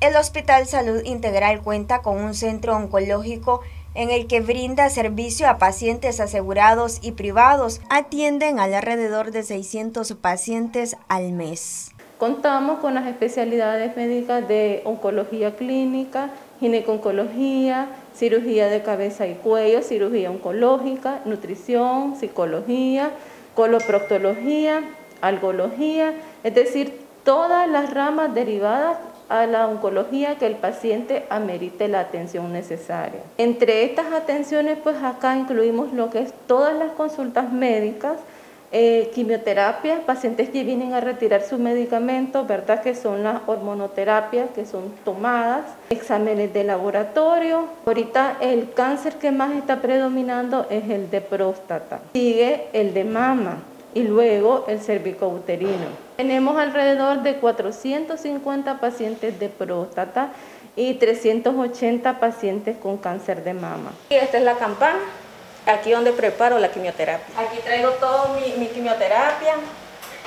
El Hospital Salud Integral cuenta con un centro oncológico en el que brinda servicio a pacientes asegurados y privados. Atienden alrededor de 600 pacientes al mes. Contamos con las especialidades médicas de oncología clínica, gineconcología, cirugía de cabeza y cuello, cirugía oncológica, nutrición, psicología, coloproctología, algología, es decir, todas las ramas derivadas a la oncología que el paciente amerite la atención necesaria. Entre estas atenciones, pues acá incluimos lo que es todas las consultas médicas, eh, quimioterapia, pacientes que vienen a retirar su medicamento, ¿verdad? Que son las hormonoterapias, que son tomadas, exámenes de laboratorio. Ahorita el cáncer que más está predominando es el de próstata. Sigue el de mama y luego el cervicouterino. Tenemos alrededor de 450 pacientes de próstata y 380 pacientes con cáncer de mama. Y esta es la campana, aquí donde preparo la quimioterapia. Aquí traigo todo mi, mi quimioterapia,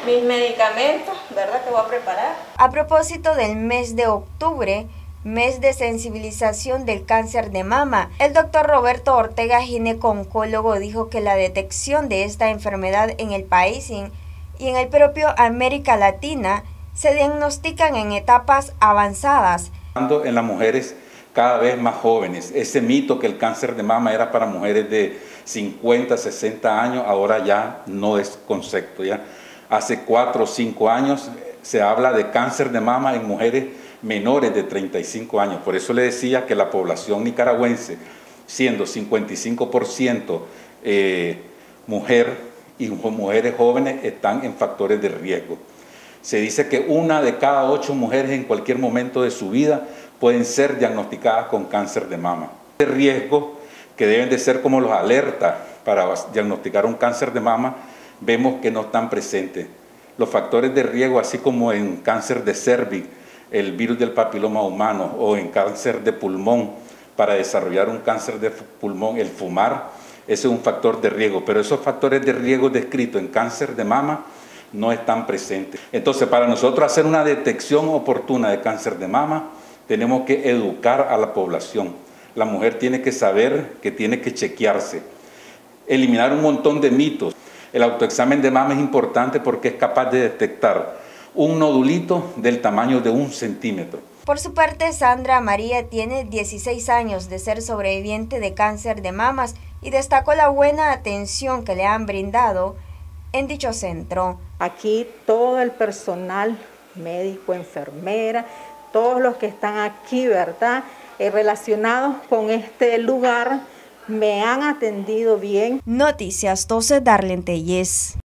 mis medicamentos, ¿verdad? Que voy a preparar. A propósito del mes de octubre, mes de sensibilización del cáncer de mama. El doctor Roberto Ortega, gineco-oncólogo, dijo que la detección de esta enfermedad en el país y en el propio América Latina se diagnostican en etapas avanzadas. En las mujeres cada vez más jóvenes, ese mito que el cáncer de mama era para mujeres de 50, 60 años, ahora ya no es concepto. Ya hace 4 o 5 años se habla de cáncer de mama en mujeres menores de 35 años. Por eso le decía que la población nicaragüense, siendo 55% eh, mujer, y mujeres jóvenes están en factores de riesgo. Se dice que una de cada ocho mujeres en cualquier momento de su vida pueden ser diagnosticadas con cáncer de mama. De riesgo que deben de ser como los alertas para diagnosticar un cáncer de mama, vemos que no están presentes. Los factores de riesgo, así como en cáncer de cervix, el virus del papiloma humano o en cáncer de pulmón, para desarrollar un cáncer de pulmón, el fumar, ese es un factor de riesgo, pero esos factores de riesgo descritos en cáncer de mama no están presentes. Entonces, para nosotros hacer una detección oportuna de cáncer de mama, tenemos que educar a la población. La mujer tiene que saber que tiene que chequearse, eliminar un montón de mitos. El autoexamen de mama es importante porque es capaz de detectar un nodulito del tamaño de un centímetro. Por su parte, Sandra María tiene 16 años de ser sobreviviente de cáncer de mamas y destacó la buena atención que le han brindado en dicho centro. Aquí todo el personal médico, enfermera, todos los que están aquí, ¿verdad? Eh, relacionados con este lugar, me han atendido bien. Noticias 12 Darlene Telles.